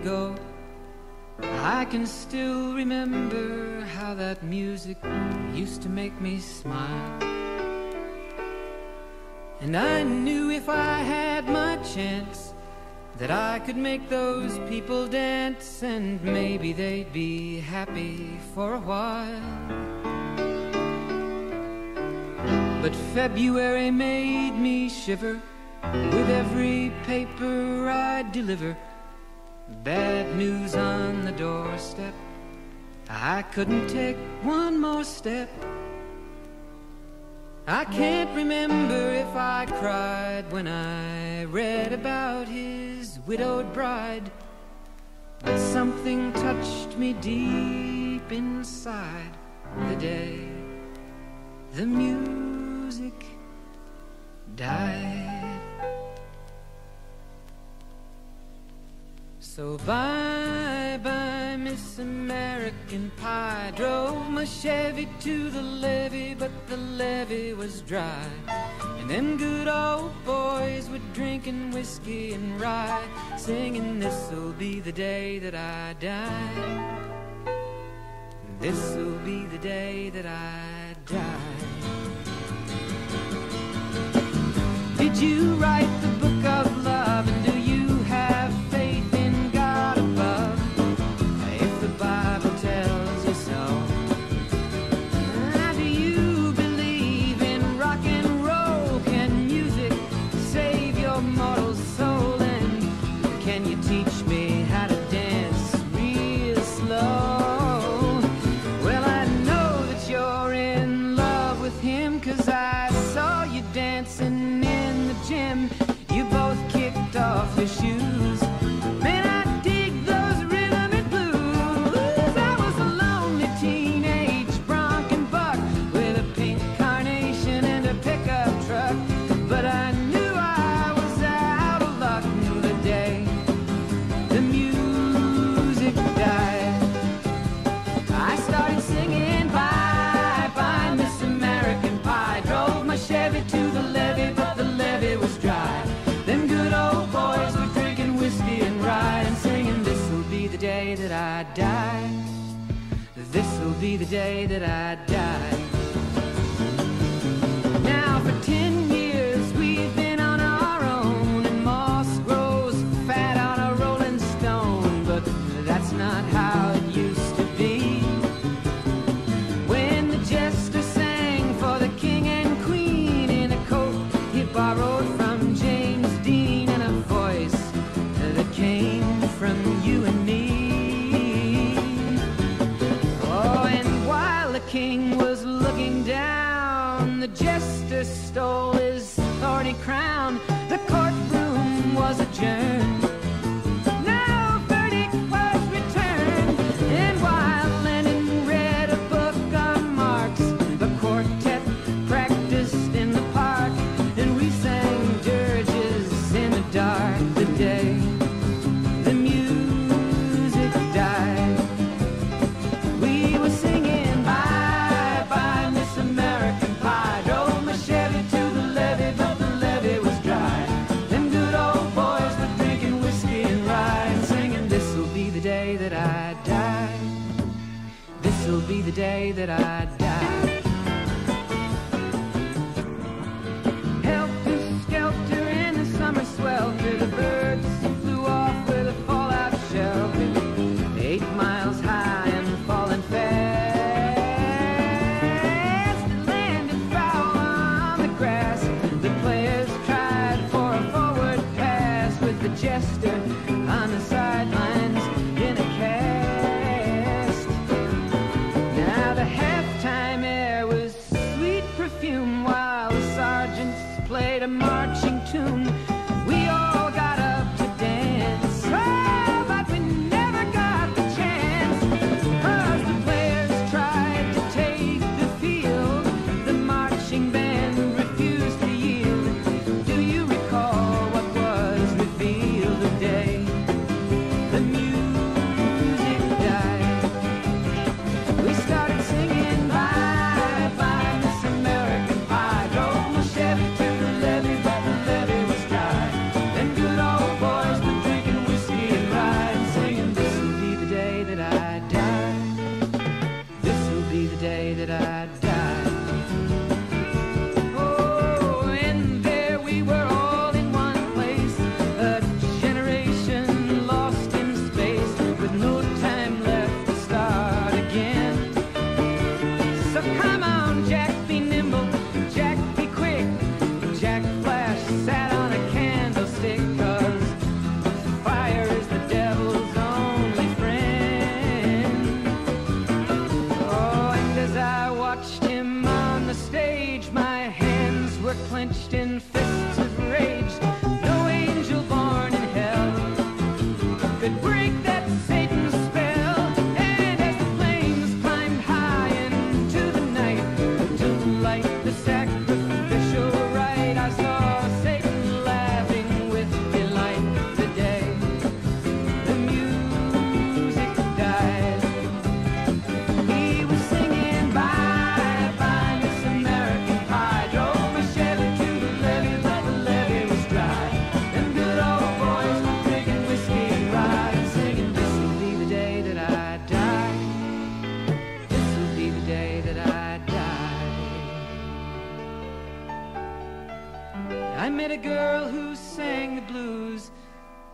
ago. I can still remember how that music used to make me smile. And I knew if I had my chance that I could make those people dance and maybe they'd be happy for a while. But February made me shiver with every paper I deliver. Bad news on the doorstep. I couldn't take one more step. I can't remember if I cried when I read about his widowed bride. But something touched me deep inside the day the music died. So bye bye, Miss American Pie. Drove my Chevy to the levee, but the levee was dry. And them good old boys were drinking whiskey and rye, singing, This'll be the day that I die. This'll be the day that I die. Did you write the can you teach day that I die. This'll be the day that I die. Now for ten years we've been on our own, and moss grows fat on a rolling stone. But that's not how jester stole his thorny crown. The courtroom was adjourned. The day that I die.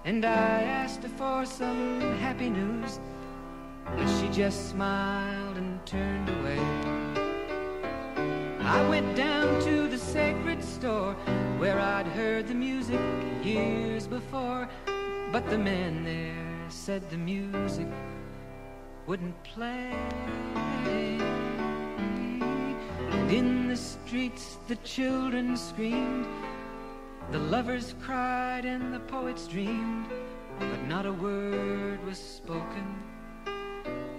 And I asked her for some happy news. But she just smiled and turned away. I went down to the sacred store where I'd heard the music years before. But the man there said the music wouldn't play. And in the streets the children screamed, the lovers cried, and the poets dreamed. But not a word was spoken.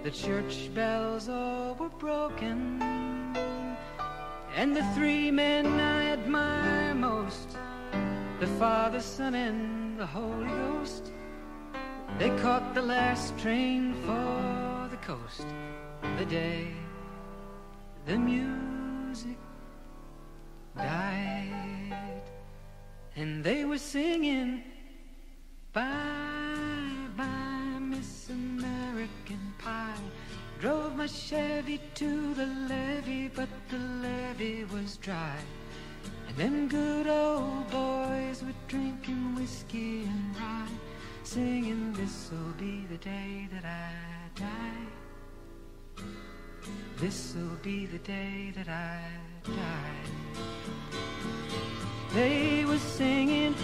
The church bells all were broken. And the three men I admire most, the Father, Son, and the Holy Ghost, they caught the last train for the coast the day the music died. And they were singing, Bye, bye, Miss American Pie. Drove my Chevy to the levee, but the levee was dry. And them good old boys were drinking whiskey and rye, singing, This'll be the day that I die. This'll be the day that I die. They were singing,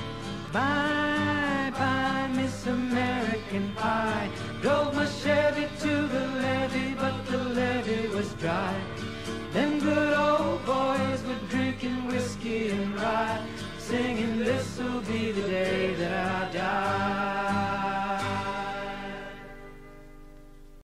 Bye, bye, Miss American Pie. Drove my Chevy